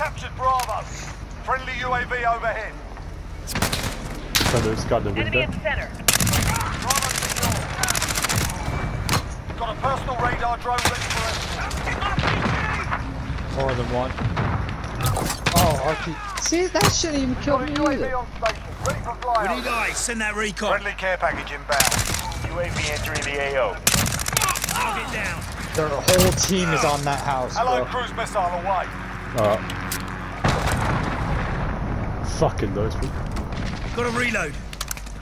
captured Bravo. Friendly UAV overhead. Feathers got the Enemy window. in center. Bravo secure. Got a personal radar drone ready for escort. More than one. Oh, RP. See, that shouldn't even kill Got a me UAV either. on station, ready for We flyover. need eyes. Send that recon. Friendly care package inbound. UAV entering the AO. Target down. Their whole team is on that house, Allied bro. cruise missile away. Uh, fucking those people. Got to reload.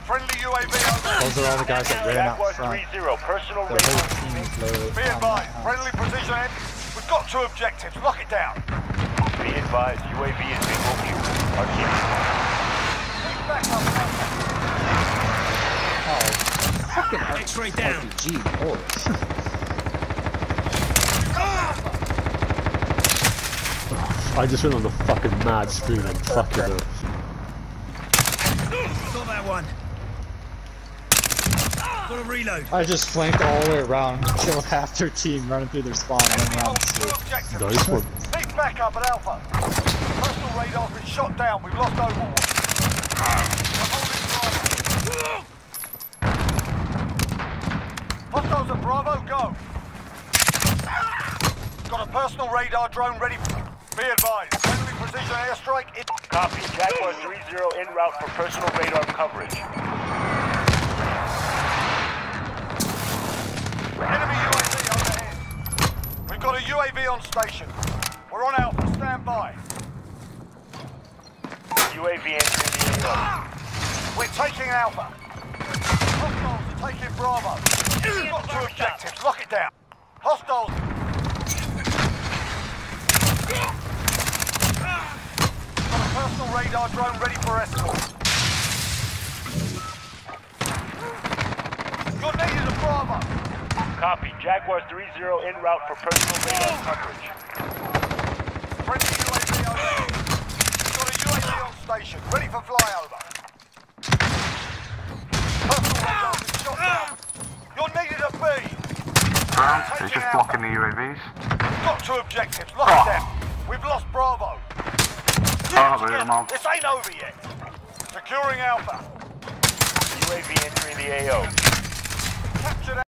Friendly UAV overhead. Those are all the guys that ran out Jaguar front. 3-0, personal Their whole team is literally Be advised, friendly precision end. We've got two objectives. Lock it down. Be advised, UAV is being moved. Back up. Oh, fucking X-ray down. RPG, holy I just went on the fucking mad spoon and fucking uh, up. Got that one. Got a reload. I just flanked all the way around, killed half their team running through their spawn, and then around Two two. Nice one. Need backup at Alpha. Personal radar's been shot down. We've lost Overwatch. We're holding Bravo. Hostiles at Bravo, go. Got a personal radar drone ready. Be advised, friendly precision airstrike. It Copy. Jaguar 3-0 en route for personal radar coverage. Enemy UAV overhead. We've got a UAV on station. We're on Alpha. Stand by. UAV entering the AO. We're taking Alpha. Hostiles are taking Bravo. We've got two objectives. Lock it down. Hostiles. Got a personal radar drone ready for escort. You're needed at Bravo. Copy. Jaguar 3-0 en route for personal radar coverage. Friendly UAV overhead. We've got a UAV on station, ready for flyover. Personal radar been shot down. You're needed at B. Ground, Taking they're just blocking the UAVs. Got two objectives. Lock Oh. it down. We've lost Bravo. But I'm on. This ain't over yet. Securing Alpha. UAV entering the AO. Captured